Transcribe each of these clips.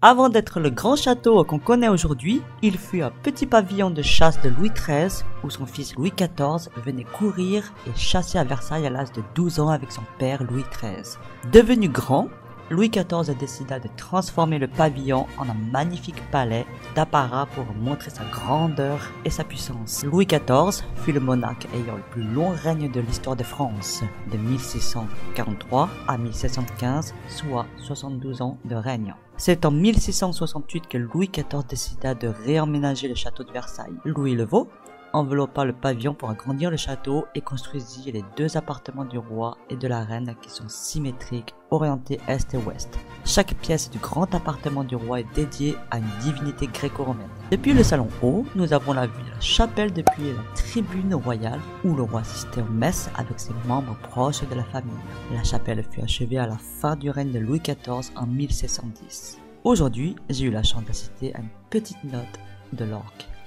Avant d'être le grand château qu'on connaît aujourd'hui, il fut un petit pavillon de chasse de Louis XIII où son fils Louis XIV venait courir et chasser à Versailles à l'âge de 12 ans avec son père Louis XIII. Devenu grand, Louis XIV décida de transformer le pavillon en un magnifique palais d'apparat pour montrer sa grandeur et sa puissance. Louis XIV fut le monarque ayant le plus long règne de l'histoire de France, de 1643 à 1715, soit 72 ans de règne. C'est en 1668 que Louis XIV décida de réemménager le château de Versailles. Louis le Vau enveloppa le pavillon pour agrandir le château et construisit les deux appartements du roi et de la reine qui sont symétriques, orientés est et ouest. Chaque pièce du grand appartement du roi est dédiée à une divinité gréco-romaine. Depuis le salon haut, nous avons la vue de la chapelle depuis la tribune royale où le roi assistait aux messes avec ses membres proches de la famille. La chapelle fut achevée à la fin du règne de Louis XIV en 1610. Aujourd'hui, j'ai eu la chance d'assister à une petite note de l'orgue.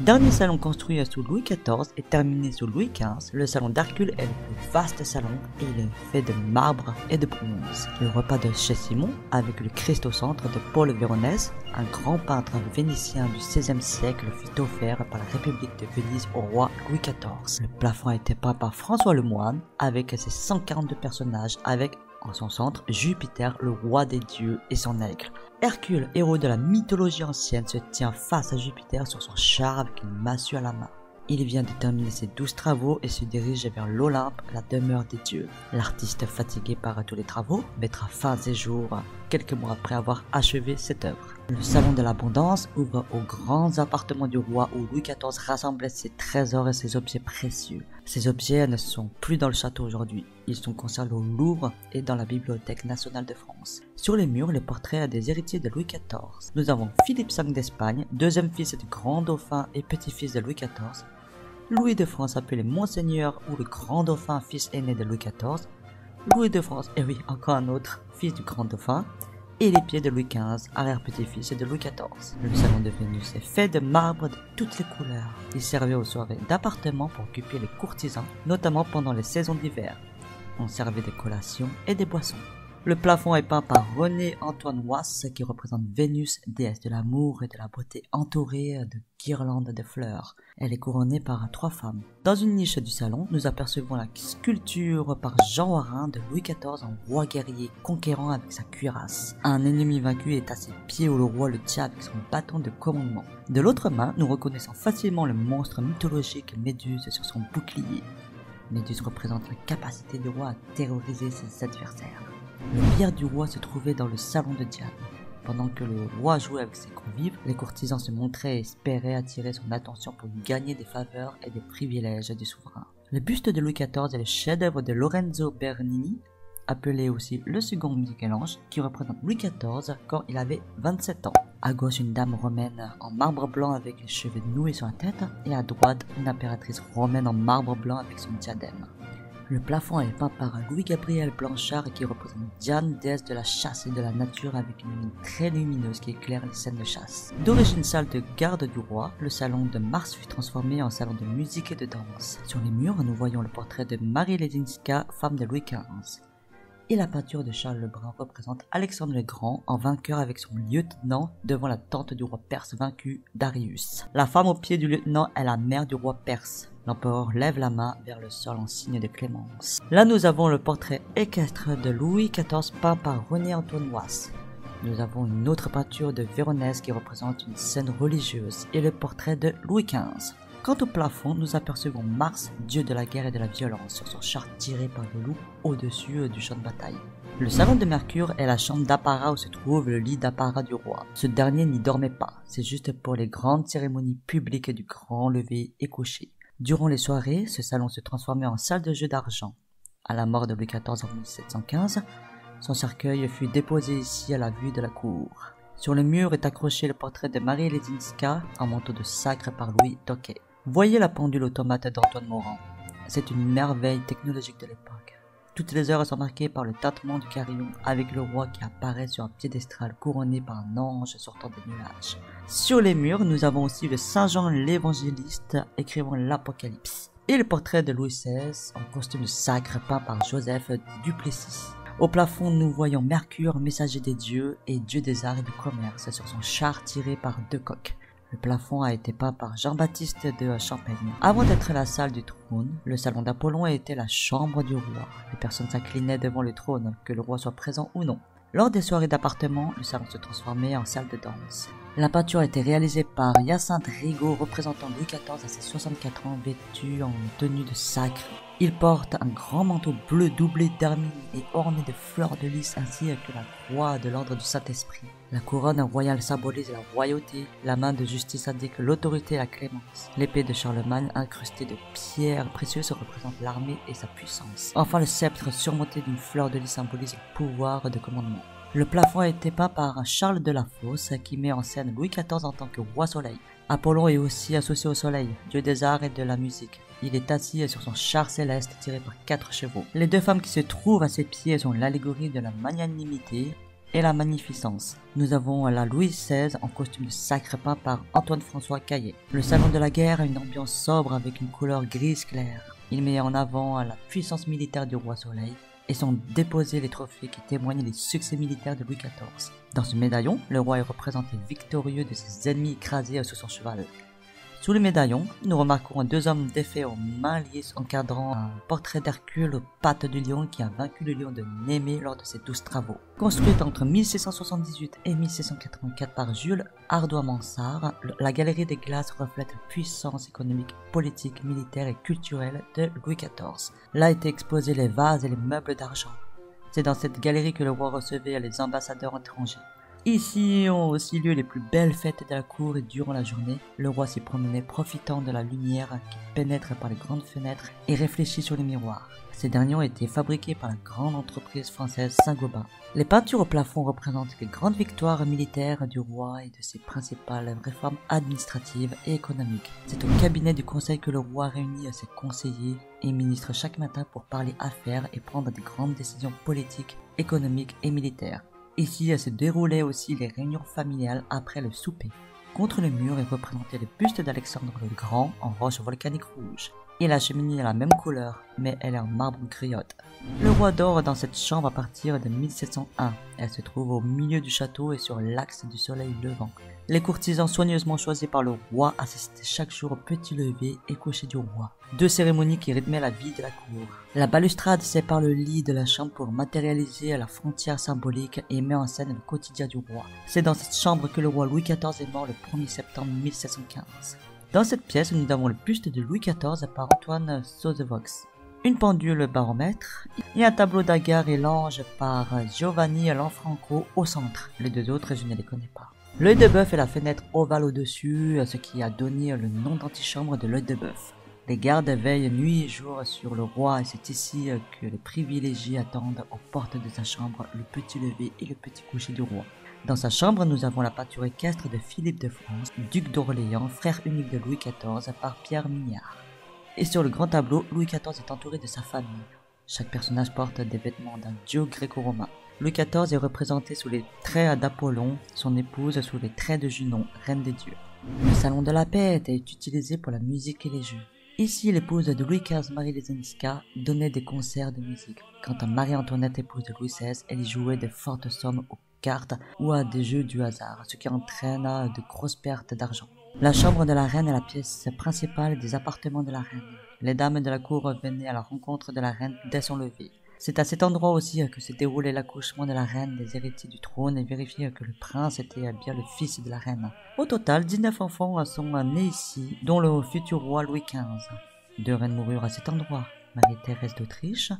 Dernier salon construit sous Louis XIV et terminé sous Louis XV, le salon d'Hercule est le plus vaste salon et il est fait de marbre et de bronze. Le repas de chez Simon, avec le Christ au centre de Paul Véronèse, un grand peintre vénitien du XVIe siècle, fut offert par la République de Venise au roi Louis XIV. Le plafond a été peint par François Lemoine avec ses 142 personnages avec en son centre, Jupiter, le roi des dieux, et son aigle. Hercule, héros de la mythologie ancienne, se tient face à Jupiter sur son char avec une massue à la main. Il vient de terminer ses douze travaux et se dirige vers l'Olympe, la demeure des dieux. L'artiste, fatigué par tous les travaux, mettra fin à ses jours quelques mois après avoir achevé cette œuvre. Le salon de l'abondance ouvre aux grands appartements du roi où Louis XIV rassemblait ses trésors et ses objets précieux. Ces objets ne sont plus dans le château aujourd'hui. Ils sont conservés au Louvre et dans la Bibliothèque nationale de France. Sur les murs, les portraits des héritiers de Louis XIV. Nous avons Philippe V d'Espagne, deuxième fils du grand dauphin et petit-fils de Louis XIV. Louis de France appelé Monseigneur ou le grand dauphin, fils aîné de Louis XIV. Louis de France, et oui, encore un autre, fils du grand dauphin et les pieds de Louis XV, arrière-petit-fils de Louis XIV. Le salon de Vénus est fait de marbre de toutes les couleurs. Il servait aux soirées d'appartements pour occuper les courtisans, notamment pendant les saisons d'hiver. On servait des collations et des boissons. Le plafond est peint par René Antoine Wass qui représente Vénus, déesse de l'amour et de la beauté entourée de guirlandes de fleurs. Elle est couronnée par trois femmes. Dans une niche du salon, nous apercevons la sculpture par Jean Warin de Louis XIV en roi guerrier conquérant avec sa cuirasse. Un ennemi vaincu est à ses pieds où le roi le tient avec son bâton de commandement. De l'autre main, nous reconnaissons facilement le monstre mythologique Méduse sur son bouclier. Méduse représente la capacité du roi à terroriser ses adversaires. Le billard du roi se trouvait dans le salon de Diane. Pendant que le roi jouait avec ses convives, les courtisans se montraient et espéraient attirer son attention pour gagner des faveurs et des privilèges du souverain. Le buste de Louis XIV est le chef-d'œuvre de Lorenzo Bernini, appelé aussi le second Michel-Ange, qui représente Louis XIV quand il avait 27 ans. À gauche, une dame romaine en marbre blanc avec les cheveux noués sur la tête, et à droite, une impératrice romaine en marbre blanc avec son diadème. Le plafond est peint par Louis-Gabriel Blanchard qui représente Diane, déesse de la chasse et de la nature avec une ligne très lumineuse qui éclaire les scènes de chasse. D'origine salle de garde du roi, le salon de Mars fut transformé en salon de musique et de danse. Sur les murs, nous voyons le portrait de Marie Ledinska, femme de Louis XV. Et la peinture de Charles Lebrun représente Alexandre le Grand en vainqueur avec son lieutenant devant la tente du roi perse vaincu, Darius. La femme au pied du lieutenant est la mère du roi perse. L'empereur lève la main vers le sol en signe de clémence. Là, nous avons le portrait équestre de Louis XIV peint par René Antoine Wass. Nous avons une autre peinture de Véronèse qui représente une scène religieuse et le portrait de Louis XV. Quant au plafond, nous apercevons Mars, dieu de la guerre et de la violence, sur son char tiré par le loup au-dessus du champ de bataille. Le salon de Mercure est la chambre d'apparat où se trouve le lit d'apparat du roi. Ce dernier n'y dormait pas, c'est juste pour les grandes cérémonies publiques du grand lever et coucher. Durant les soirées, ce salon se transformait en salle de jeu d'argent. À la mort de Louis XIV en 1715, son cercueil fut déposé ici à la vue de la cour. Sur le mur est accroché le portrait de Marie Ledinska en manteau de sacre par Louis Toquet. Voyez la pendule automate d'Antoine Morand. C'est une merveille technologique de l'époque. Toutes les heures sont marquées par le tâtement du carillon avec le roi qui apparaît sur un piédestal couronné par un ange sortant des nuages. Sur les murs, nous avons aussi le Saint Jean l'évangéliste écrivant l'Apocalypse. et le portrait de Louis XVI en costume sacre peint par Joseph Duplessis. Au plafond, nous voyons Mercure, messager des dieux et dieu des arts et du commerce sur son char tiré par deux coqs. Le plafond a été peint par Jean-Baptiste de Champagne. Avant d'être la salle du trône, le salon d'Apollon était la chambre du roi. Les personnes s'inclinaient devant le trône, que le roi soit présent ou non. Lors des soirées d'appartement, le salon se transformait en salle de danse. La peinture a été réalisée par Hyacinthe Rigaud, représentant Louis XIV à ses 64 ans, vêtu en tenue de sacre il porte un grand manteau bleu doublé d'hermine et orné de fleurs de lys ainsi que la croix de l'ordre du Saint-Esprit. La couronne royale symbolise la royauté, la main de justice indique l'autorité et la clémence. L'épée de Charlemagne incrustée de pierres précieuses représente l'armée et sa puissance. Enfin le sceptre surmonté d'une fleur de lys symbolise le pouvoir de commandement. Le plafond été peint par Charles de la Fosse qui met en scène Louis XIV en tant que roi soleil. Apollon est aussi associé au soleil, dieu des arts et de la musique. Il est assis sur son char céleste tiré par quatre chevaux. Les deux femmes qui se trouvent à ses pieds sont l'allégorie de la magnanimité et la magnificence. Nous avons la Louise XVI en costume de sacre peint par Antoine-François Caillet. Le salon de la guerre a une ambiance sobre avec une couleur grise claire. Il met en avant la puissance militaire du roi Soleil et sont déposés les trophées qui témoignent des succès militaires de Louis XIV. Dans ce médaillon, le roi est représenté victorieux de ses ennemis écrasés sous son cheval. Sous le médaillon, nous remarquons deux hommes défaits aux mains liées encadrant un portrait d'Hercule aux pattes du lion qui a vaincu le lion de Némée lors de ses douze travaux. Construite entre 1678 et 1684 par Jules Ardois-Mansart, la galerie des glaces reflète la puissance économique, politique, militaire et culturelle de Louis XIV. Là étaient exposés les vases et les meubles d'argent. C'est dans cette galerie que le roi recevait les ambassadeurs étrangers. Ici ont aussi lieu les plus belles fêtes de la cour et durant la journée, le roi s'y promenait profitant de la lumière qui pénètre par les grandes fenêtres et réfléchit sur les miroirs. Ces derniers ont été fabriqués par la grande entreprise française Saint-Gobain. Les peintures au plafond représentent les grandes victoires militaires du roi et de ses principales réformes administratives et économiques. C'est au cabinet du conseil que le roi réunit ses conseillers et ministres chaque matin pour parler affaires et prendre des grandes décisions politiques, économiques et militaires. Ici se déroulaient aussi les réunions familiales après le souper. Contre le mur est représenté le buste d'Alexandre le Grand en roche volcanique rouge. Et la cheminée est la même couleur, mais elle est en marbre griotte. Le roi dort dans cette chambre à partir de 1701. Elle se trouve au milieu du château et sur l'axe du soleil levant. Les courtisans soigneusement choisis par le roi assistaient chaque jour au petit lever et coucher du roi. Deux cérémonies qui rythmaient la vie de la cour. La balustrade sépare le lit de la chambre pour matérialiser la frontière symbolique et met en scène le quotidien du roi. C'est dans cette chambre que le roi Louis XIV est mort le 1er septembre 1715. Dans cette pièce, nous avons le buste de Louis XIV par Antoine Sauzevox, une pendule baromètre et un tableau d'Agar et l'ange par Giovanni Lanfranco au centre. Les deux autres, je ne les connais pas. L'œil de bœuf est la fenêtre ovale au-dessus, ce qui a donné le nom d'antichambre de l'œil de bœuf. Les gardes veillent nuit et jour sur le roi et c'est ici que les privilégiés attendent aux portes de sa chambre le petit lever et le petit coucher du roi. Dans sa chambre, nous avons la peinture équestre de Philippe de France, duc d'Orléans, frère unique de Louis XIV, par Pierre Mignard. Et sur le grand tableau, Louis XIV est entouré de sa famille. Chaque personnage porte des vêtements d'un dieu gréco-romain. Louis XIV est représenté sous les traits d'Apollon, son épouse sous les traits de Junon, reine des dieux. Le salon de la paix était utilisé pour la musique et les jeux. Ici, l'épouse de Louis XV, Marie Lesinska, donnait des concerts de musique. Quant à Marie-Antoinette, épouse de Louis XVI, elle y jouait de fortes sommes au ou à des jeux du hasard, ce qui entraîne de grosses pertes d'argent. La chambre de la reine est la pièce principale des appartements de la reine. Les dames de la cour venaient à la rencontre de la reine dès son lever. C'est à cet endroit aussi que se déroulait l'accouchement de la reine des héritiers du trône et vérifier que le prince était bien le fils de la reine. Au total, 19 enfants sont nés ici, dont le futur roi Louis XV. Deux reines moururent à cet endroit, Marie-Thérèse d'Autriche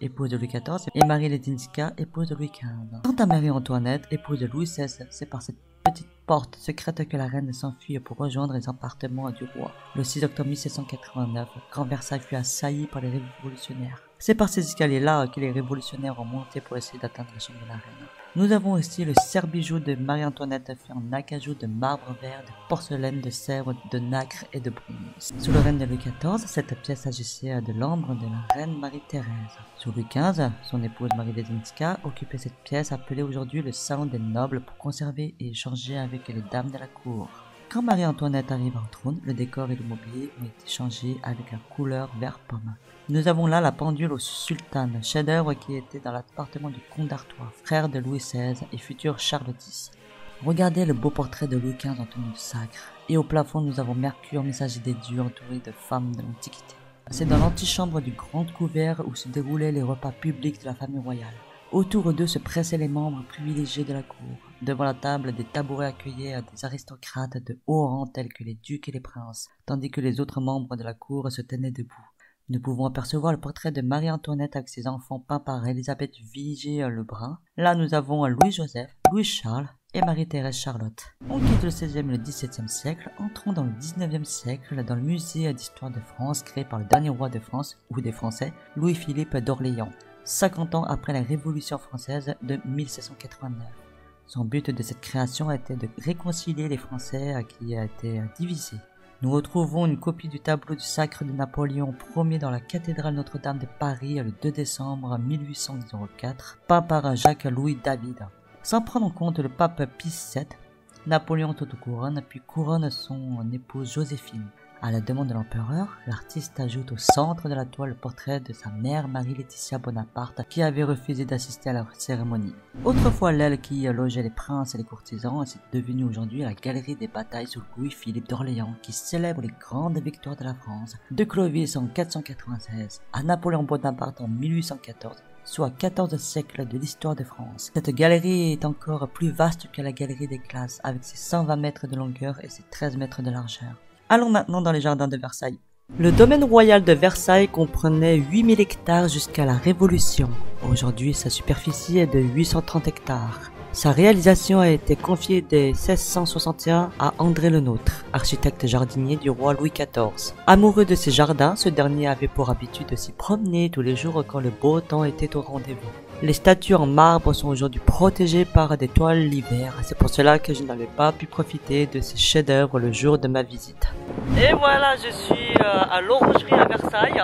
épouse de Louis XIV, et Marie Ledinska, épouse de Louis XV. Quant à Marie-Antoinette, épouse de Louis XVI, c'est par cette petite porte secrète que la reine s'enfuit pour rejoindre les appartements du roi. Le 6 octobre 1789, Grand Versailles fut assailli par les révolutionnaires. C'est par ces escaliers-là que les révolutionnaires ont monté pour essayer d'atteindre la chambre de la reine. Nous avons aussi le cerbijou de Marie-Antoinette fait en acajou de marbre vert, de porcelaine, de sèvres, de nacre et de bronze. Sous le règne de Louis XIV, cette pièce agissait de l'ombre de la reine Marie-Thérèse. Sous Louis XV, son épouse Marie Lesinska occupait cette pièce appelée aujourd'hui le salon des nobles pour conserver et échanger avec les dames de la cour. Quand Marie-Antoinette arrive au trône, le décor et le mobilier ont été changés avec la couleur vert pomme. Nous avons là la pendule au sultan, chef-d'œuvre qui était dans l'appartement du comte d'Artois, frère de Louis XVI et futur Charles X. Regardez le beau portrait de Louis XV en tenue sacre. Et au plafond, nous avons Mercure, messager des dieux, entouré de femmes de l'Antiquité. C'est dans l'antichambre du grand couvert où se déroulaient les repas publics de la famille royale. Autour d'eux se pressaient les membres privilégiés de la cour. Devant la table, des tabourets accueillaient des aristocrates de haut rang tels que les ducs et les princes, tandis que les autres membres de la cour se tenaient debout. Nous pouvons apercevoir le portrait de Marie-Antoinette avec ses enfants peints par Elisabeth Vigée-Lebrun. Là, nous avons Louis-Joseph, Louis-Charles, et Marie-Thérèse Charlotte. On quitte le 16e et le 17e siècle, entrons dans le 19e siècle dans le musée d'histoire de France créé par le dernier roi de France, ou des Français, Louis-Philippe d'Orléans, 50 ans après la Révolution française de 1789. Son but de cette création était de réconcilier les Français qui étaient divisés. Nous retrouvons une copie du tableau du sacre de Napoléon Ier dans la cathédrale Notre-Dame de Paris le 2 décembre 1804, peint par Jacques-Louis David. Sans prendre en compte le pape Pie VII, Napoléon couronne puis couronne son épouse Joséphine. À la demande de l'empereur, l'artiste ajoute au centre de la toile le portrait de sa mère Marie-Laetitia Bonaparte qui avait refusé d'assister à la cérémonie. Autrefois l'aile qui logeait les princes et les courtisans, c'est devenu aujourd'hui la galerie des batailles sous Louis-Philippe d'Orléans qui célèbre les grandes victoires de la France, de Clovis en 496 à Napoléon Bonaparte en 1814 soit 14 siècles de l'histoire de France. Cette galerie est encore plus vaste que la galerie des classes, avec ses 120 mètres de longueur et ses 13 mètres de largeur. Allons maintenant dans les jardins de Versailles. Le domaine royal de Versailles comprenait 8000 hectares jusqu'à la Révolution. Aujourd'hui, sa superficie est de 830 hectares. Sa réalisation a été confiée dès 1661 à André Le Nôtre, architecte jardinier du roi Louis XIV. Amoureux de ses jardins, ce dernier avait pour habitude de s'y promener tous les jours quand le beau temps était au rendez-vous. Les statues en marbre sont aujourd'hui protégées par des toiles l'hiver. C'est pour cela que je n'avais pas pu profiter de ces chefs-d'œuvre le jour de ma visite. Et voilà, je suis euh, à l'orangerie à Versailles.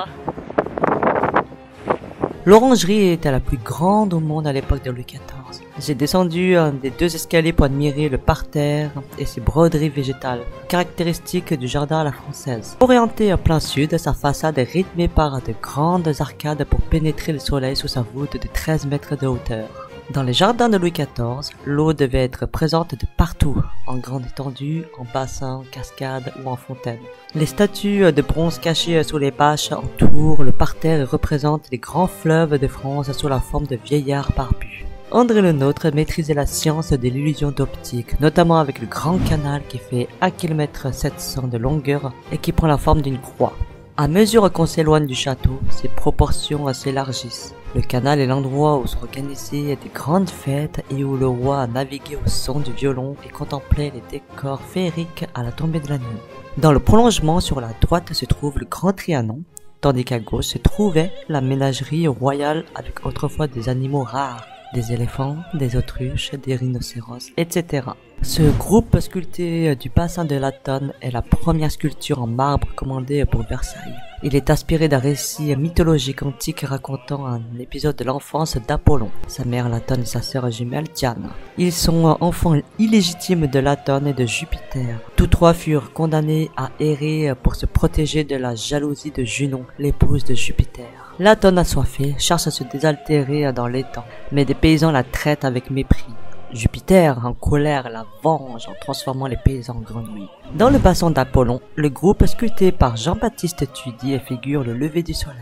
L'orangerie était la plus grande au monde à l'époque de Louis XIV. J'ai descendu un des deux escaliers pour admirer le parterre et ses broderies végétales, caractéristiques du jardin à la française. Orienté en plein sud, sa façade est rythmée par de grandes arcades pour pénétrer le soleil sous sa voûte de 13 mètres de hauteur. Dans les jardins de Louis XIV, l'eau devait être présente de partout, en grande étendue, en bassin, cascade ou en fontaine. Les statues de bronze cachées sous les bâches entourent le parterre et représentent les grands fleuves de France sous la forme de vieillards barbus. André Le Nôtre maîtrisait la science de l'illusion d'optique, notamment avec le grand canal qui fait 1 km 700 de longueur et qui prend la forme d'une croix. À mesure qu'on s'éloigne du château, ses proportions s'élargissent. Le canal est l'endroit où s'organisaient des grandes fêtes et où le roi naviguait au son du violon et contemplait les décors féeriques à la tombée de la nuit. Dans le prolongement sur la droite se trouve le Grand Trianon, tandis qu'à gauche se trouvait la ménagerie royale avec autrefois des animaux rares des éléphants, des autruches, des rhinocéros, etc. Ce groupe sculpté du bassin de Latone est la première sculpture en marbre commandée pour Versailles. Il est inspiré d'un récit mythologique antique racontant un épisode de l'enfance d'Apollon, sa mère Latone et sa sœur jumelle Diane. Ils sont enfants illégitimes de Latone et de Jupiter. Tous trois furent condamnés à errer pour se protéger de la jalousie de Junon, l'épouse de Jupiter. Latone assoiffée cherche à se désaltérer dans l'étang, mais des paysans la traitent avec mépris. Jupiter, en colère, la venge en transformant les paysans en grenouilles. Dans le bassin d'Apollon, le groupe sculpté par Jean-Baptiste Tudy figure le lever du soleil.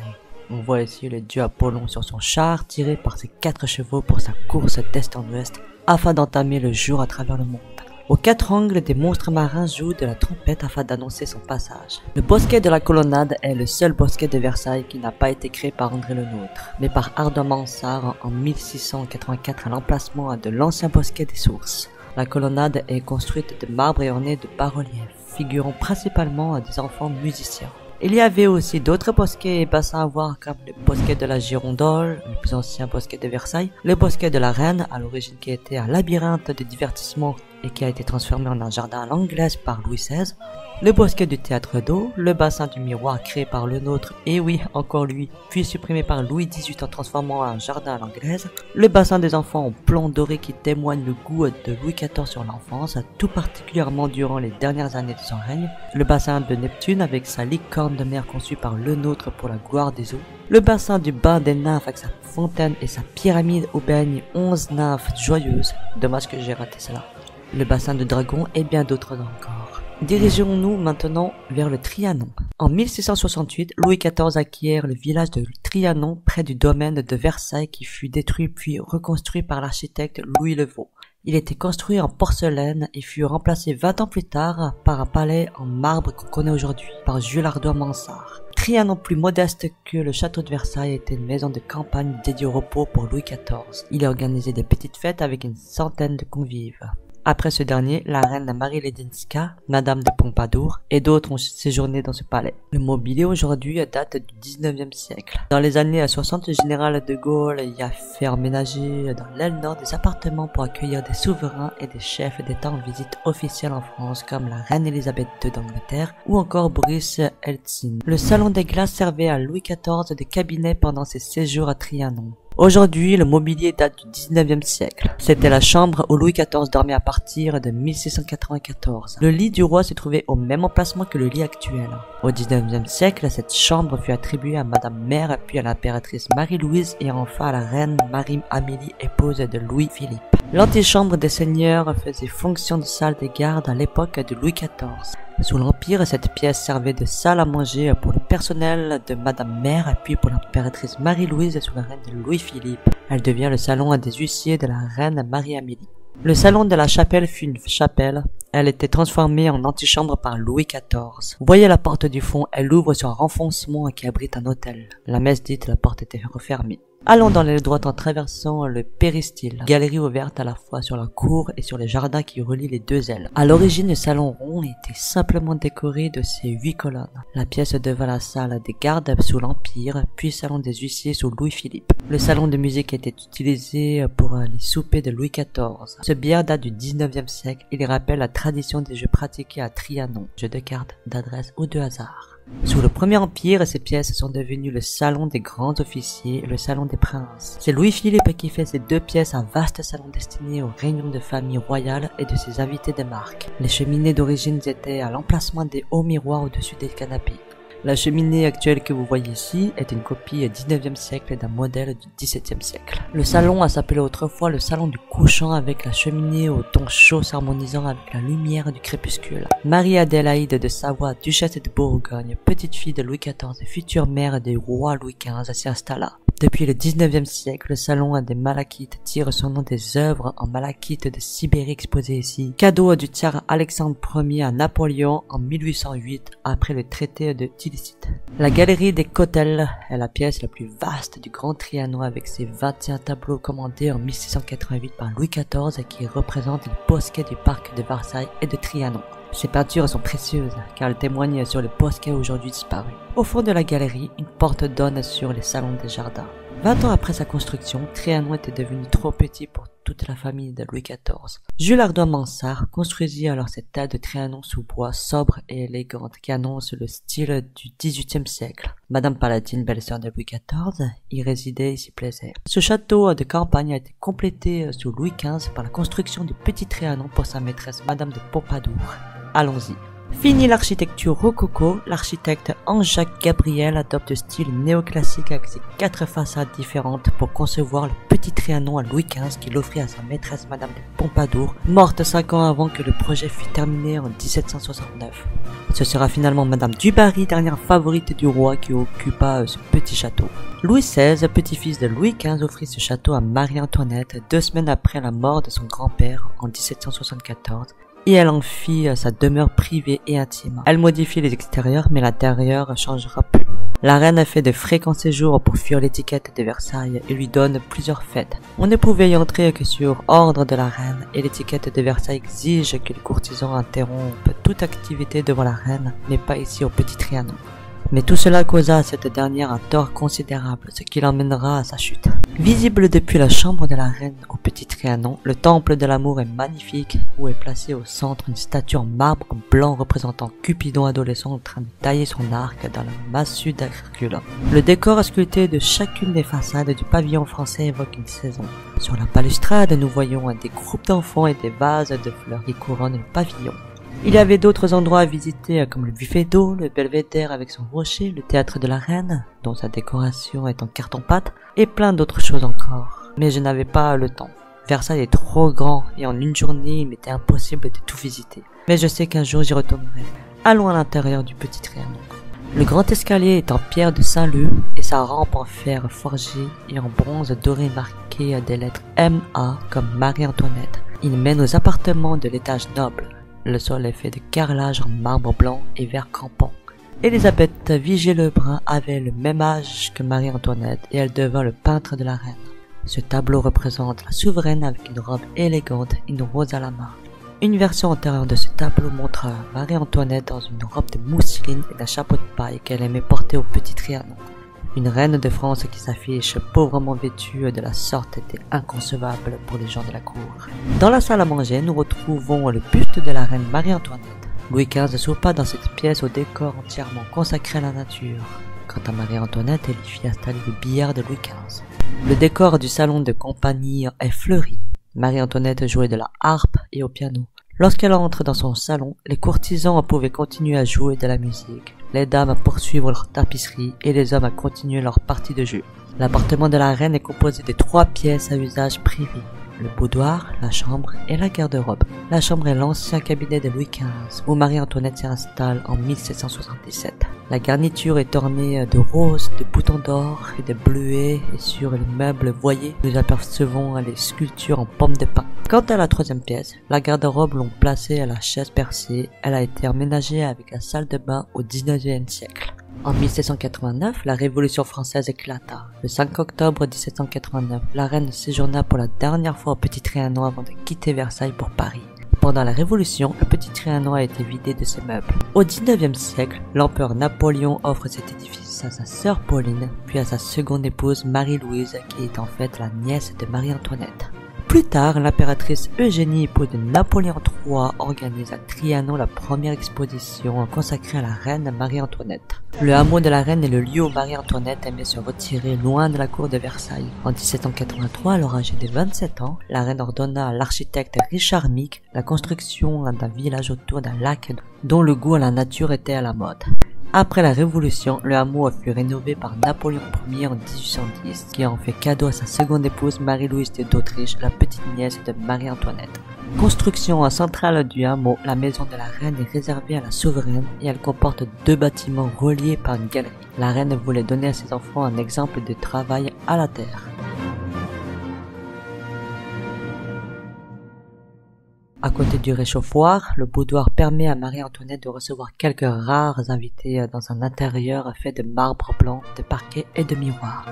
On voit ici le dieu Apollon sur son char tiré par ses quatre chevaux pour sa course d'est en ouest afin d'entamer le jour à travers le monde. Aux quatre angles, des monstres marins jouent de la trompette afin d'annoncer son passage. Le bosquet de la colonnade est le seul bosquet de Versailles qui n'a pas été créé par André le Nôtre, mais par Arnaud Mansart en 1684 à l'emplacement de l'ancien bosquet des sources. La colonnade est construite de marbre et ornée de bas-reliefs, figurant principalement des enfants musiciens. Il y avait aussi d'autres bosquets et bassins à voir comme le bosquet de la Girondole, le plus ancien bosquet de Versailles, le bosquet de la Reine, à l'origine qui était un labyrinthe de divertissement et qui a été transformé en un jardin à l'anglaise par Louis XVI, le bosquet du théâtre d'eau, le bassin du miroir créé par le nôtre, et oui, encore lui, puis supprimé par Louis XVIII en transformant un jardin à l'anglaise, le bassin des enfants en plomb doré qui témoigne le goût de Louis XIV sur l'enfance, tout particulièrement durant les dernières années de son règne, le bassin de Neptune avec sa licorne de mer conçue par le nôtre pour la gloire des eaux, le bassin du bain des nymphes avec sa fontaine et sa pyramide où baignent onze nymphes joyeuses, dommage que j'ai raté cela, le bassin de dragon et bien d'autres encore. Dirigeons-nous maintenant vers le Trianon. En 1668, Louis XIV acquiert le village de Trianon près du domaine de Versailles qui fut détruit puis reconstruit par l'architecte Louis Levaux. Il était construit en porcelaine et fut remplacé 20 ans plus tard par un palais en marbre qu'on connaît aujourd'hui, par Jules Ardois Mansart. Trianon plus modeste que le château de Versailles était une maison de campagne dédiée au repos pour Louis XIV. Il organisait des petites fêtes avec une centaine de convives. Après ce dernier, la reine Marie Ledinska, Madame de Pompadour, et d'autres ont séjourné dans ce palais. Le mobilier aujourd'hui date du 19e siècle. Dans les années 60, le général de Gaulle y a fait emménager dans l'aile nord des appartements pour accueillir des souverains et des chefs d'État en visite officielle en France comme la reine Elisabeth II d'Angleterre ou encore Boris Eltsine. Le salon des glaces servait à Louis XIV de cabinet pendant ses séjours à Trianon. Aujourd'hui, le mobilier date du 19e siècle. C'était la chambre où Louis XIV dormait à partir de 1694. Le lit du roi se trouvait au même emplacement que le lit actuel. Au 19e siècle, cette chambre fut attribuée à Madame Mère puis à l'impératrice Marie-Louise et enfin à la reine Marie-Amélie, épouse de Louis-Philippe. L'antichambre des seigneurs faisait fonction de salle des gardes à l'époque de Louis XIV. Sous l'Empire, cette pièce servait de salle à manger pour le personnel de Madame Mère, puis pour l'impératrice Marie-Louise sous la reine Louis-Philippe. Elle devient le salon des huissiers de la reine Marie-Amélie. Le salon de la chapelle fut une chapelle. Elle était transformée en antichambre par Louis XIV. Voyez la porte du fond, elle ouvre sur un renfoncement qui abrite un hôtel. La messe dite, la porte était refermée. Allons dans l'aile droite en traversant le péristyle, galerie ouverte à la fois sur la cour et sur les jardins qui relient les deux ailes. À l'origine, le salon rond était simplement décoré de ces huit colonnes. La pièce devint la salle des gardes sous l'Empire, puis salon des huissiers sous Louis-Philippe. Le salon de musique était utilisé pour les soupers de Louis XIV. Ce bière date du 19e siècle. Il rappelle la tradition des jeux pratiqués à Trianon, jeux de cartes, d'adresse ou de hasard. Sous le Premier Empire, ces pièces sont devenues le salon des grands officiers et le salon des princes. C'est Louis-Philippe qui fait ces deux pièces un vaste salon destiné aux réunions de famille royale et de ses invités de marque. Les cheminées d'origine étaient à l'emplacement des hauts miroirs au-dessus des canapés. La cheminée actuelle que vous voyez ici est une copie 19e siècle d'un modèle du 17e siècle. Le salon a s'appelé autrefois le salon du couchant avec la cheminée au ton chaud s'harmonisant avec la lumière du crépuscule. Marie-Adélaïde de Savoie, duchesse de Bourgogne, petite fille de Louis XIV et future mère des rois Louis XV s'y installa. Depuis le 19e siècle, le salon des malachites tire son nom des œuvres en malachite de Sibérie exposées ici, cadeau du tsar Alexandre Ier à Napoléon en 1808 après le traité de Tilsit. La galerie des Cotels est la pièce la plus vaste du Grand Trianon avec ses 21 tableaux commandés en 1688 par Louis XIV qui représentent les bosquets du parc de Versailles et de Trianon. Ces peintures sont précieuses car elles témoignent sur le bosquet aujourd'hui disparu. Au fond de la galerie, une porte donne sur les salons des jardins. Vingt ans après sa construction, Trianon était devenu trop petit pour toute la famille de Louis XIV. Jules Ardois Mansart construisit alors cette table de Trianon sous bois sobre et élégante qui annonce le style du XVIIIe siècle. Madame Palatine, belle-sœur de Louis XIV, y résidait et s'y plaisait. Ce château de campagne a été complété sous Louis XV par la construction du petit Trianon pour sa maîtresse Madame de Pompadour. Allons-y. Fini l'architecture rococo, l'architecte Anne-Jacques Gabriel adopte le style néoclassique avec ses quatre façades différentes pour concevoir le petit Trianon à Louis XV qu'il offrit à sa maîtresse Madame de Pompadour, morte cinq ans avant que le projet fût terminé en 1769. Ce sera finalement Madame Dubarry, dernière favorite du roi, qui occupa ce petit château. Louis XVI, petit-fils de Louis XV, offrit ce château à Marie-Antoinette deux semaines après la mort de son grand-père en 1774 et elle en fit sa demeure privée et intime. Elle modifie les extérieurs, mais l'intérieur changera plus. La reine fait de fréquents séjours pour fuir l'étiquette de Versailles et lui donne plusieurs fêtes. On ne pouvait y entrer que sur ordre de la reine et l'étiquette de Versailles exige que les courtisans interrompent toute activité devant la reine, mais pas ici au Petit Trianon. Mais tout cela causa à cette dernière un tort considérable, ce qui l'emmènera à sa chute. Visible depuis la chambre de la reine au Petit Trianon, le temple de l'amour est magnifique, où est placée au centre une statue en marbre blanc représentant Cupidon adolescent en train de tailler son arc dans la massue d'Hercule. Le décor sculpté de chacune des façades du pavillon français évoque une saison. Sur la balustrade, nous voyons des groupes d'enfants et des vases de fleurs qui couronnent le pavillon. Il y avait d'autres endroits à visiter comme le buffet d'eau, le belvédère avec son rocher, le théâtre de la reine, dont sa décoration est en carton-pâte, et plein d'autres choses encore. Mais je n'avais pas le temps. Versailles est trop grand et en une journée il m'était impossible de tout visiter. Mais je sais qu'un jour j'y retournerai. Allons à l'intérieur du petit triangle. Le grand escalier est en pierre de Saint-Leu et sa rampe en fer forgé et en bronze doré marqué des lettres M.A. comme Marie-Antoinette. Il mène aux appartements de l'étage noble. Le sol est fait de carrelage en marbre blanc et vert crampant. Elisabeth Vigée-Lebrun avait le même âge que Marie-Antoinette et elle devint le peintre de la reine. Ce tableau représente la souveraine avec une robe élégante et une rose à la main. Une version antérieure de ce tableau montre Marie-Antoinette dans une robe de mousseline et un chapeau de paille qu'elle aimait porter au petit Trianon. Une reine de France qui s'affiche pauvrement vêtue de la sorte était inconcevable pour les gens de la cour. Dans la salle à manger, nous retrouvons le buste de la reine Marie-Antoinette. Louis XV soupa dans cette pièce au décor entièrement consacré à la nature. Quant à Marie-Antoinette, elle y fit installer le billard de Louis XV. Le décor du salon de compagnie est fleuri. Marie-Antoinette jouait de la harpe et au piano. Lorsqu'elle entre dans son salon, les courtisans pouvaient continuer à jouer de la musique, les dames à poursuivre leur tapisserie et les hommes à continuer leur partie de jeu. L'appartement de la reine est composé de trois pièces à usage privé le boudoir, la chambre et la garde-robe. La chambre est l'ancien cabinet de Louis XV, où Marie-Antoinette s'installe en 1777. La garniture est ornée de roses, de boutons d'or et de bleuets, et sur les meubles voyés, nous apercevons les sculptures en pommes de pin. Quant à la troisième pièce, la garde-robe l'ont placée à la chaise percée. Elle a été aménagée avec la salle de bain au 19e siècle. En 1789, la Révolution française éclata. Le 5 octobre 1789, la reine séjourna pour la dernière fois au Petit Trianon avant de quitter Versailles pour Paris. Pendant la Révolution, le Petit Trianon a été vidé de ses meubles. Au 19e siècle, l'empereur Napoléon offre cet édifice à sa sœur Pauline, puis à sa seconde épouse Marie-Louise, qui est en fait la nièce de Marie-Antoinette. Plus tard, l'impératrice Eugénie, épouse de Napoléon III, organise à Trianon la première exposition consacrée à la reine Marie-Antoinette. Le hameau de la reine est le lieu où Marie-Antoinette aimait se retirer loin de la cour de Versailles. En 1783, alors âgée de 27 ans, la reine ordonna à l'architecte Richard Mick la construction d'un village autour d'un lac dont le goût à la nature était à la mode. Après la Révolution, le hameau fut rénové par Napoléon Ier en 1810, qui en fait cadeau à sa seconde épouse Marie-Louise d'Autriche, la petite nièce de Marie-Antoinette. Construction centrale du hameau, la maison de la reine est réservée à la souveraine et elle comporte deux bâtiments reliés par une galerie. La reine voulait donner à ses enfants un exemple de travail à la terre. À côté du réchauffoir, le boudoir permet à Marie-Antoinette de recevoir quelques rares invités dans un intérieur fait de marbre blanc, de parquet et de miroirs.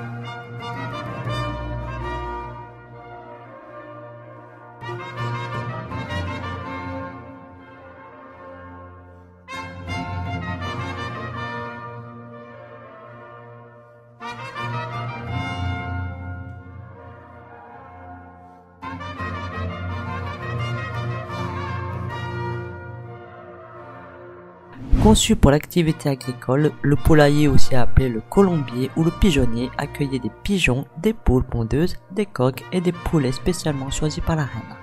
Conçu pour l'activité agricole, le poulailler aussi appelé le colombier ou le pigeonnier accueillait des pigeons, des poules pondeuses, des coqs et des poulets spécialement choisis par la reine.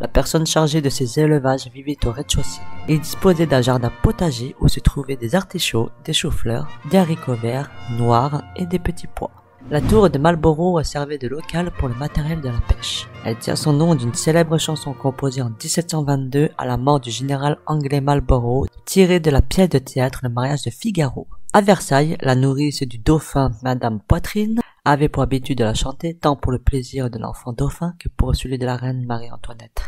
La personne chargée de ces élevages vivait au rez-de-chaussée. Il disposait d'un jardin potager où se trouvaient des artichauts, des choux-fleurs, des haricots verts, noirs et des petits pois. La tour de Marlborough servait de local pour le matériel de la pêche. Elle tient son nom d'une célèbre chanson composée en 1722 à la mort du général anglais Marlborough, tirée de la pièce de théâtre Le mariage de Figaro. À Versailles, la nourrice du dauphin, Madame Poitrine, avait pour habitude de la chanter tant pour le plaisir de l'enfant dauphin que pour celui de la reine Marie-Antoinette.